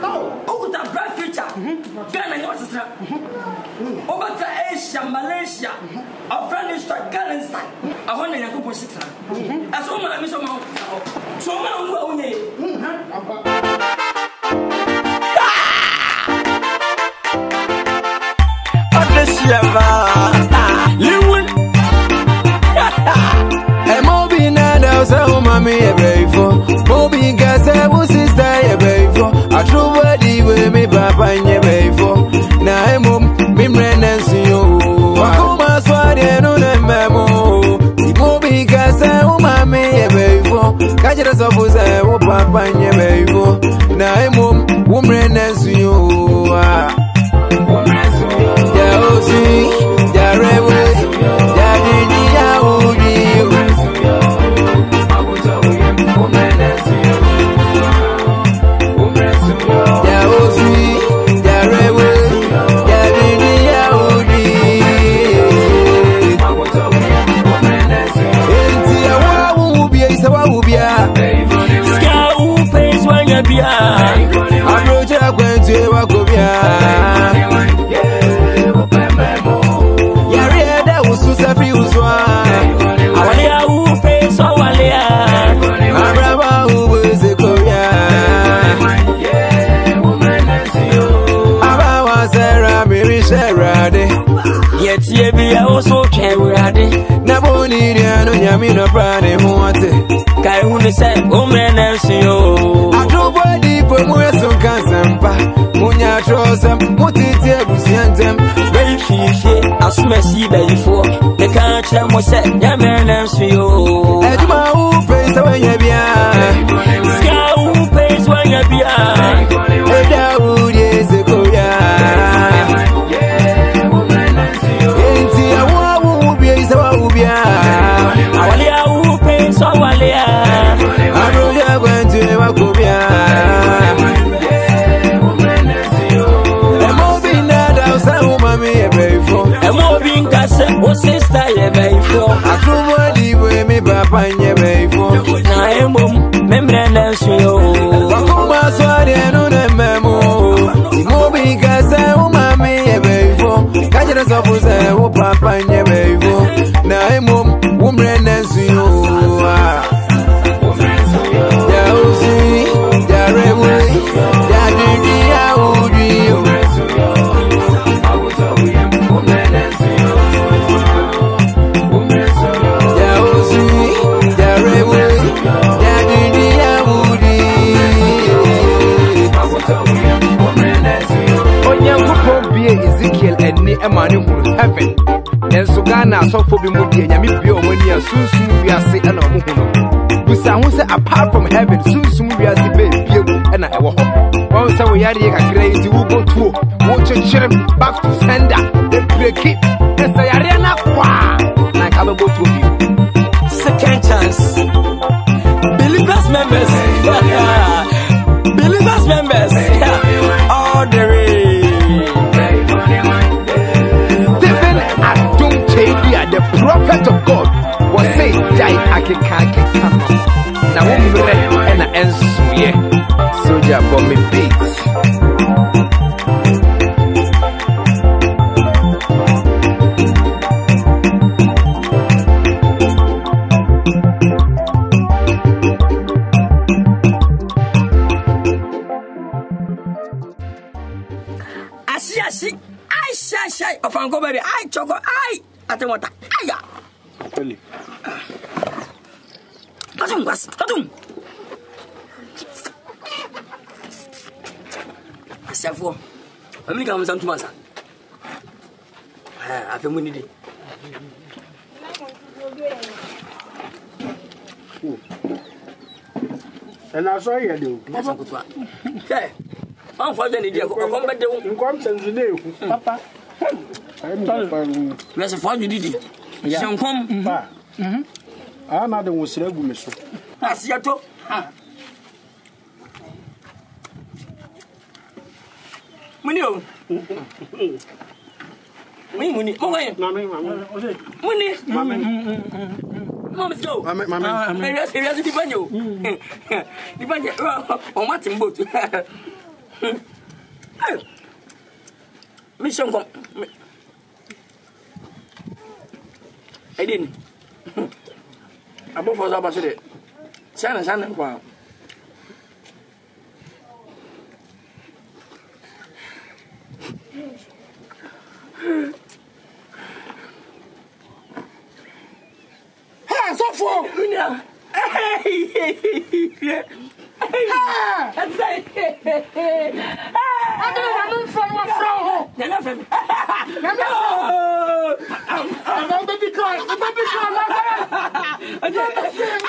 wowota oh, oh, bra future ghana nyɛ wasesera wobɛtra asia malaysia afranistra ghanensan ɛhɔ na nyankopɔn hyetena ɛsɛ womanami sɛ ma so womana wo ne wa wonyɛe Adesieva ah! Lewin Emobi na da se o oh, mami e beifo banye beifo na emu, mimre nensi yo wakuma swari enune memo ibu bika se umami ye beifo kajira sofu se upapa nye beifo na emu, umre nensi yo bia abirikyi akwantu ewa kɔ bia. yàrá yẹ dẹ́ wusu sẹ́fì wusu a. àwọlé awu pé sọ́wọ́lé a. abrahamu awu bó ṣe kọ bia. abáwa sẹ́ra mìíràn sẹ́ra dé. yẹ tiẹ̀ bí ẹ ó so twẹ̀ wúra dé. naboniri ano nyamino prane muwate kaihunise umrenensiyo kyerɛ sɛm motete abusua ntɛm bɛyi fiefie asomasi bɛyifoɔ meka kyerɛ mo sɛ nyame nam so yoo aswari enune memu imubika se Onyankopɔn bie Ezekiel ani ma ne hunu heaven. Nanso Ghana asɔfo bi mu bie ɔmo ani a sunsum wiase na ɔmo hunu. Busa ho sɛ apart from heaven sunsum wiase bɛɛ bie na ɛwɔ hɔ. Wɔn sɛ wo yareɛ kakra yi ti wo bɔ tuo, wo kyekyere back to sender, ebreki akeka akeka no na wo mmerɛ ɛna ɛnsoyɛ soja bɔ me beat Afanko baby, ay choco, ay, atemota, ay ya. Tell you. Atung, was? Atung! Asiafo, mami kama msa mtuma sa. Ha, afi mwini di. Ẹna sọ yẹ de o. Ẹ sọ kutu a. Kẹ, wọn fọ ọdẹ ni di ẹ kọ n bẹ de o. Nkọ mi sẹnsu de eku. Papa. Ẹ mi yẹ pa ewu. Wẹsẹ fọ ọdún didi. Sẹ nkọm. Ba a ah, na de wo sira gu me so asia to muni o muni muni mo waye mami mami muni mami mm, mm, mm, mami so mami mami eri eri eri di banyo di banyo o oh, oh, ma tin boat mi se nkan edin abɔfra so aba so deɛ sɛn na sɛn na nkwa asɔfo nua ɔdun na mi nfɔ ni wa fura wo. やった